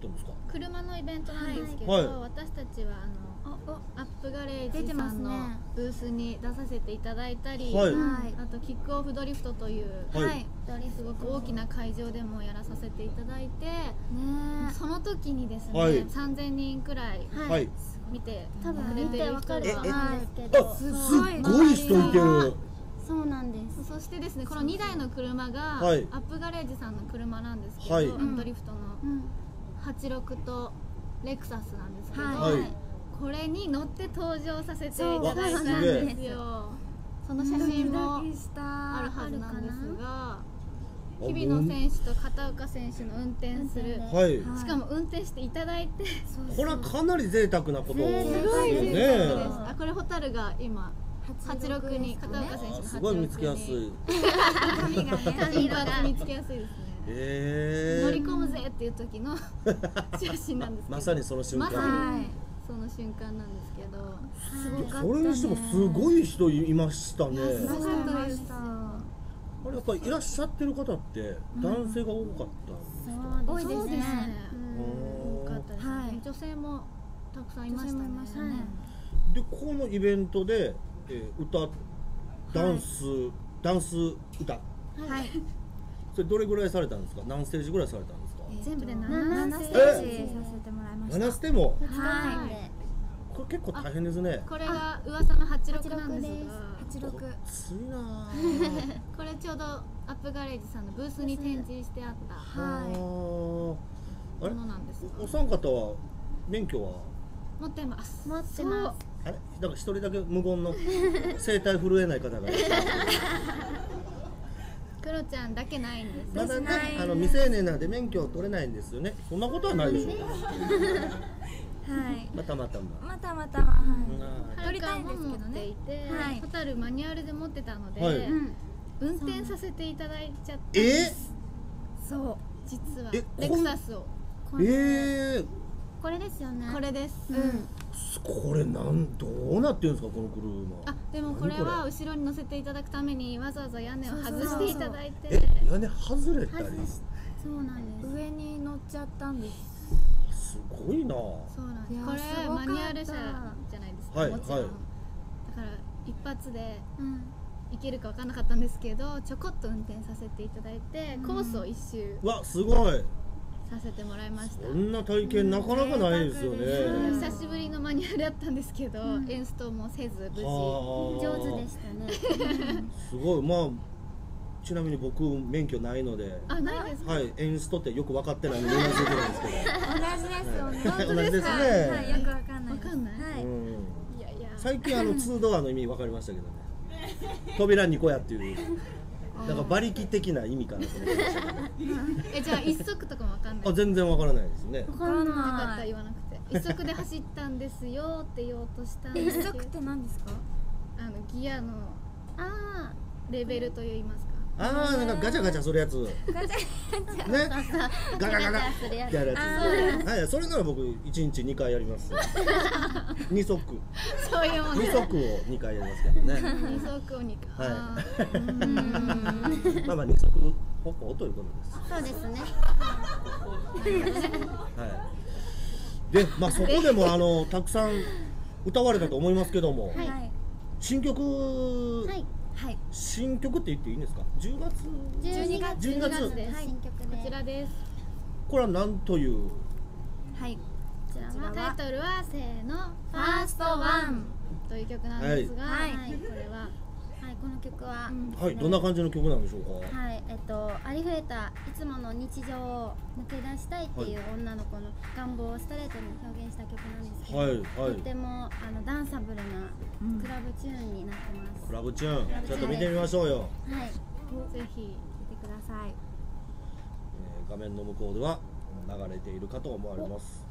たんですか？車のイベントなんですけど、はい。私たちはあのおおアップガレージさんのブースに出させていただいたり、はい。はい。あとキックオフドリフトという、はい。すごく大きな会場でもやらさせていただいて、ねその時にですね、はい。3000人くらいはい。はい。見て多分くれてる人。がええはい。あすっごい人いてる。そうなんです。そしてですねこの2台の車が、はい。アップガレージさんの車なんですけど、はい。アンドリフトの。うん86とレクサスなんですけど、はい。はいこれに乗って登場させていただいたんですよ。その写真もあるはずなんですがあ日々野選手と片岡選手の運転する。はいはい。しかも運転していただいて。すこれはかなり贅沢なこと。ですよごいごいです。ねあこれホタルが今86に片岡選手の86に。すごい見つけやすい。髪がね見つけやすいですねえ乗り込むぜっていう時の 写真なんですけど。まさにその瞬間。まさはい。にその瞬間なんですけど。すごかったそれにしてもすごい人いましたね。すごかったです。あれやっぱりいらっしゃってる方って男性が多かったんですか、多いですね。うん。多かったですね、はい。女性もたくさんいましたね。女性もいましたね。でこのイベントで、えー歌ダンス、ダンス歌。はいそれどれぐらいされたんですか？何ステージぐらいされたんですか？全部で7 7ステージさせてもらいました。7ステも？はい。これ結構大変ですね。これが噂の86なんです。が86ついな これちょうどアップガレージさんのブースに展示してあった。あはい。ー。あれ？ものなんですお三方は免許は？持ってます。持ってます。あれ？なんか一人だけ無言の声帯震えない方がいる クロちゃんだけないんです。まだねあの未成年なんで免許取れないんですよね。そんなことはないでしょう。かはい。またまたままたまたはい。あはるかも持っていて、はい。ホタルマニュアルで持ってたので、はい。うん運転させていただいちゃったんえです。そう。実は。えレクサスを。これえー、これですよね。これです、うんこれなんどうなってるんですかこの車。あでもこれ何これ？は後ろに乗せていただくためにわざわざ屋根を外していただいて。え屋根外れたり？外しそうなんです。上に乗っちゃったんです。すごいな。そうなんです。これマニュアル車じゃないですか、はいもちろん、はい。だから一発でうん。行けるか分かんなかったんですけどちょこっと運転させていただいて、コースを一周。わすごいさせてもらいました。こんな体験なかなかないですよね。うん。久しぶりのマニュアルだったんですけど、エンストもせず無事。はあ。上手でしたね。すごい。まあちなみに僕免許ないので。あないですか、はい。エンストってよく分かってないのでうなずいてるんですけ同じですはい。同同じですね。はいよくわかんないわかんない。はい。ど、うん、いやいや。最近あの2ドアの意味分かりましたけどね。扉2個やっていうなん。か馬力的な意味かなと思ってましたけど。えじゃあ一足とかも分かんない？あ全然分からないですね。わかんなかった。言わなくて。一足で走ったんですよって言おうとしたんですけど。一足って何ですか？あのギアのあレベルといいますかああなんかガチャガチャするやつ。ガチャガガガガガチャするやつ。ってやるやつ。はいそれなら僕1日2回やります。2足。そういうもん2ね足を2回やりますけどね。二足を二か、はい。まあまあ2足歩行ということです。そうですね。はい。でまあそこでもあのたくさん歌われたと思いますけども、はい。新曲、はいはい。新曲って言っていいんですか？10月？12月。12月。12です。新曲でこちらです。これは何という？はい。こちらはタイトルはせーの。ファーストワン。という曲なんですが、はい。はい。これははいこの曲は、はいどんな感じの曲なんでしょうか？はい、えっと、ありふれたいつもの日常を抜け出したいっていう女の子の願望をストレートに表現した曲なんですけど、はいはい。とてもあのダンサブルなクラブチューンになってます。クラブチューン。ちょっと見てみましょうよ、はい、ぜひ見てください。えー画面の向こうでは流れているかと思われます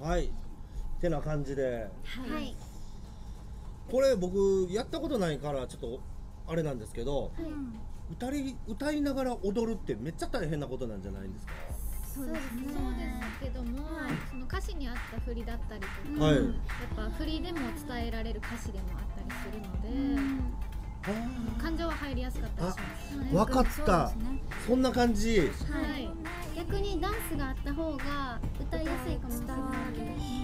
はい。てな感じで。はい。これ僕やったことないからちょっとあれなんですけどはい。歌い歌いながら踊るってめっちゃ大変なことなんじゃないんですか？そうですね。そうですけども、その歌詞に合った振りだったりとか、はい。やっぱ振りでも伝えられる歌詞でもあったりするので、あ感情は入りやすかったりします。ーわかった。そんな感じ。はい、逆にダンスがあった方が歌いやすいかもしれない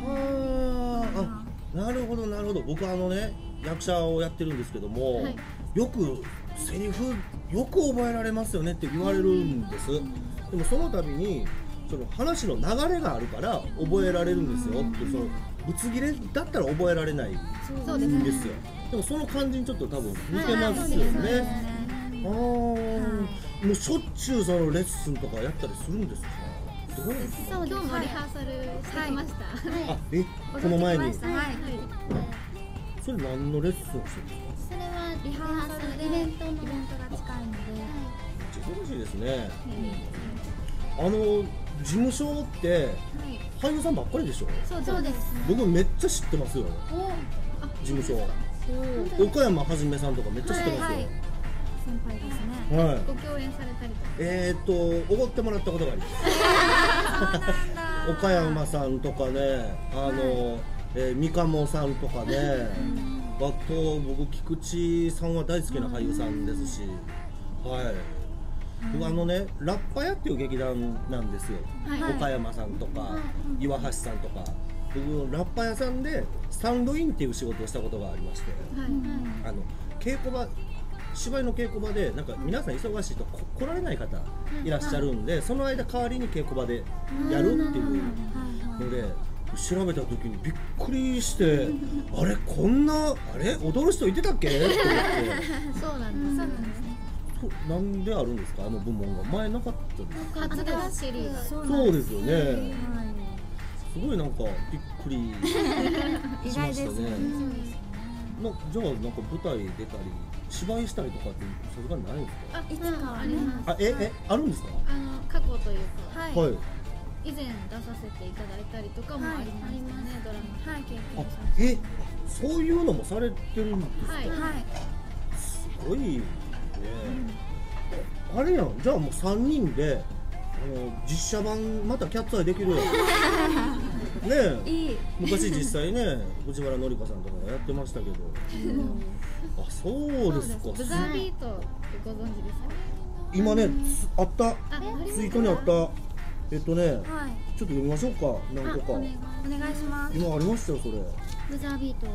あーあなるほどなるほど。僕あのね役者をやってるんですけども、はい。よくセリフよく覚えられますよねって言われるんです。でもその度にその話の流れがあるから覚えられるんですよ。ってそのぶつ切れだったら覚えられない。んですよ。でもその感じにちょっと多分似てますよねあー。もうしょっちゅうそのレッスンとかやったりするんですか？どうですか？今日もリハーサルしてきました。あえこの前に。はい。それ何のレッスンをしてるんですか？それはリハーサルでイベントのイベントが近いので。めっちゃ忙しいですね。あの事務所って俳優さんばっかりでしょ？そうそうです。僕めっちゃ知ってますよ。事務所岡山はじめさんとかめっちゃ知ってますよ。はいはい先輩ですね。はい。ご共演されたりとか。えー、っとおごってもらったことがあります。岡山さんとかねあの、えー三鴨さんとかねあと僕菊池さんは大好きな俳優さんですし。はい。僕あのねラッパ屋っていう劇団なんですよ、はい。岡山さんとか、岩橋さんとか。僕ラッパ屋さんでスタンドインっていう仕事をしたことがありまして。はい。あの稽古場芝居の稽古場でなんか皆さん忙しいとこ来られない方い。らっしゃるんで、その間代わりに稽古場でやるっていうので調べた時にびっくりしてあれこんなあれ？踊る人いてたっけ？って思って。そうなんです。そうなんであるんですか？あの部門が。前なかったです初ですシリーズ。そうですよね。す。ごいなんかびっくり意しました 外ですね。ね。なじゃあなんか舞台出たり芝居したりとかってさすがにないんですか？あ、いつかはねあります。あええあるんですか？あの過去というか、はい。はい。以前出させていただいたりとかもありましたね、ドラマ。はい。経験あしえそういうのもされてるんですか、はい。はい。すごいね、あれやん。じゃあもう3人であの実写版またキャッツアイできるやん ねえ。昔実際ね藤原紀香さんとかがやってましたけど、あそうですか。ブザービートってご存知ですか？今ねつあった。ツイートにあった。えっとねちょっはいと読みましょうか。何個か。お願いします。今ありましたよそれ。ブザービート。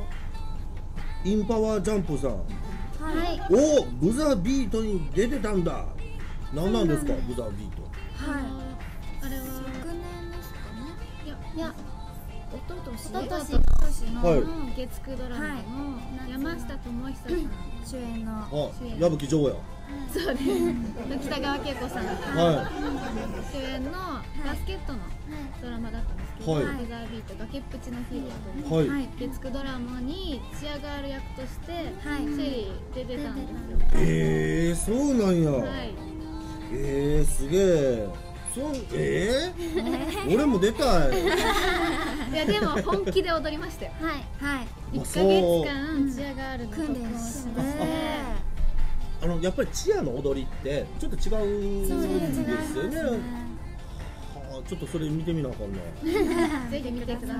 インパワージャンプさん。はい。おブザービートに出てたんだ。何なんですかブザービート。はい。あれは昨年ですかね。いやいや一昨年一昨年一昨年のはい。月9ドラマの山下智久さん、主演のあ主演。矢吹城やそうです。北川景子さん。がは主演のバスケットのドラマだったんですけど、はい。ブザービート崖っぷちのヒーローとい。う月9ドラマにチアガール役として、はい。シェリー出てたんですよ。えー、そうなんや、はい。えー、すげえそうえ？ー、俺も出たい。いやでも本気で踊りましたよ。はい。はい。あ1ヶ月間チアガールの訓練ししててあのやっぱりチアの踊りってちょっと違うんですよね。はあちょっとそれ見てみなあかんな。ぜひ見てくださ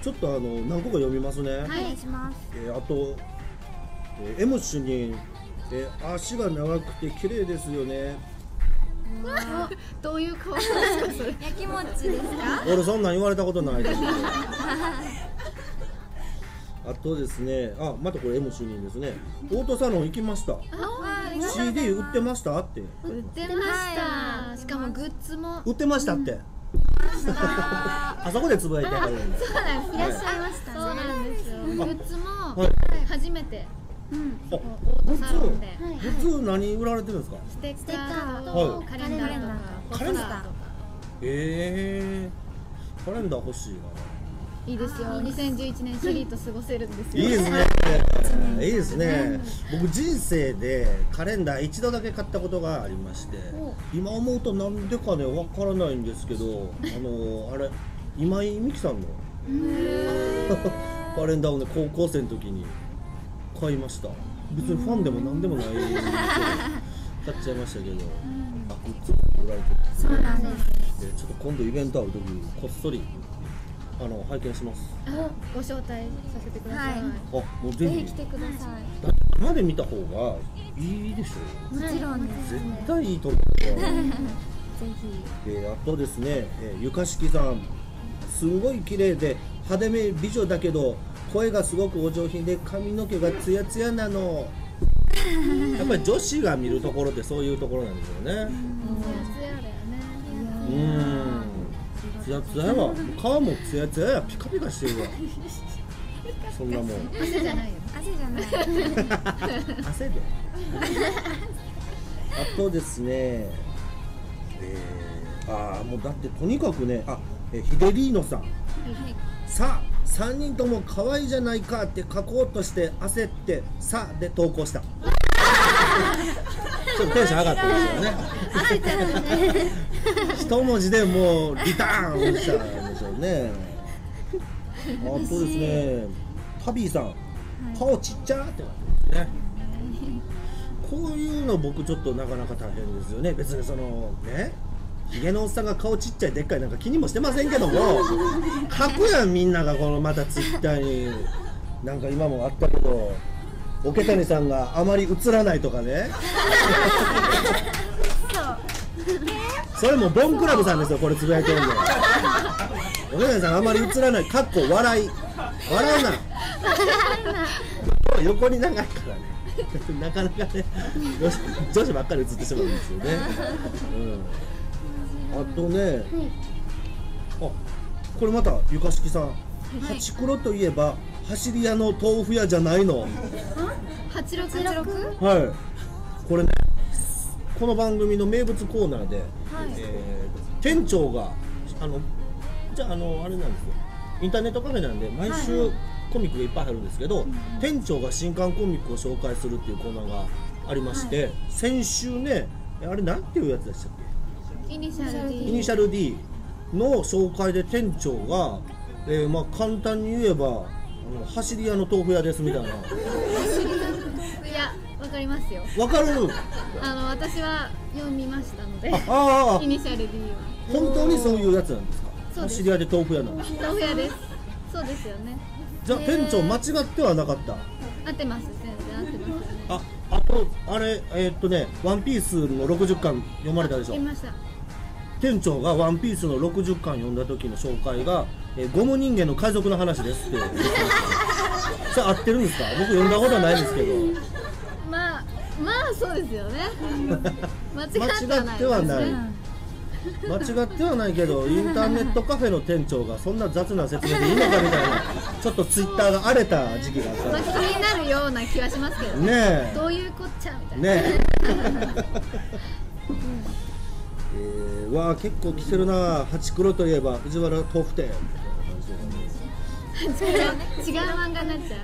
ちょっとあの何個か読みますね、お願いします。えーあと、えー、M 氏に、えー足が長くて綺麗ですよね。いどういう顔なんですかそれ。やきもちですか俺そんなん言われたことないです あとですねあまたこれ M 主任ですね。オートサロン行きました。CD 売ってましたって。売ってました。しかもグッズも。売ってましたって、あそこでつぶやいてはるんだ。そうなんです。い。らっしゃいましたね。そうなんですよ。グッズもはい。初めてうん。あオートサロンで。普通何売られてるんですか？ステッカーはい。とカレンダーとかポスターとか。え。ー、カレンダー欲しいな。いいですよ。2011年シリーと過ごせるんですよ。いいですね。い。いですね。僕人生でカレンダー一度だけ買ったことがありまして、今思うとなんでかねわからないんですけど、あのあれ今井美樹さんの？カレンダーをね高校生の時に買いました。別にファンでも何でもない。んですけど買っちゃいましたけど。あグッズも売られててそうなんです。でちょっと今度イベントある時こっそりあの拝見します。ご招待させてください、はい。あもうぜひ。来てくださ生で見た方がいいでしょいもちろんです絶対いいと思うよ。ぜひ。であとですね、えーゆかしきさん。すごい綺麗で派手め美女だけど声がすごくお上品で髪の毛がツヤツヤなの。やっぱり女子が見るところってそういうところなんですよね。ツヤツヤだよねうん。ツヤツヤやわ。顔もツヤツヤや。ピカピカしてるわ。そんなもん。汗じゃないよ。汗じゃない。汗で。あとですね。えー、ああもうだってとにかくねあえヒデリーノさん。さあ3人とも可愛いじゃないかって書こうとして焦って「さ」で投稿した。ちょっとテンション上がったですよね。一文字でもうリターンしたんでしょうね。あとですね。タビーさん顔ちっちゃってなってますね。こういうの僕ちょっとなかなか大変ですよね。別にそのねひげのおっさんが顔ちっちゃいでっかいなんか気にもしてませんけども書くやんみんながこのまたツイッターに。なんか今もあったけど桶谷さんがあまり映らないとかね。それもボンクラブさんですよこれつぶやいてるんで。桶谷さんあまり映らない。かっこ笑い。笑うな。横に長いからね。なかなかね女子女子ばっかり映ってしまうんですよね、うん、あとね、あこれまたゆかしきさん、八黒といえば走り屋の豆腐屋じゃないの。八六八六？はい。これねこの番組の名物コーナーで、えー店長があのじゃああのあれなんですよ。インターネットカフェなんで毎週コミックがいっぱい入るんですけど、店長が新刊コミックを紹介するっていうコーナーがありまして、先週ねあれなんていうやつでしたっイニシャルけイ D ニシャル D の紹介で店長が、えーまあ、簡単に言えばあの走り屋の豆腐屋ですみたいな。いやわかりますよ。わかる。あの私は読みましたのであああイニシャル D は。本当にそういうやつなんですか？走り屋で豆腐屋なの。豆腐屋です。そうですよね。じゃあ店長間違ってはなかった？合ってます。全然合ってますよね。ああとあれえーっとね「ワンピースの60巻読まれたでしょ？言いました店長が「ワンピースの60巻読んだ時の紹介が、えーゴム人間の海賊の話ですって。それ合ってるんですか？僕読んだことはないんですけど。まあまあそうですよね。間違ってはない。間違ってはないけどインターネットカフェの店長がそんな雑な説明でいいのかみたいなちょっとツイッターが荒れた時期があった。まあ、気になるような気はしますけどすねどういうこっちゃみたいな、えねえ えー、わあ結構着てるな。ハチクロといえば藤原豆腐店みたいな感じでね違う漫画になっちゃう。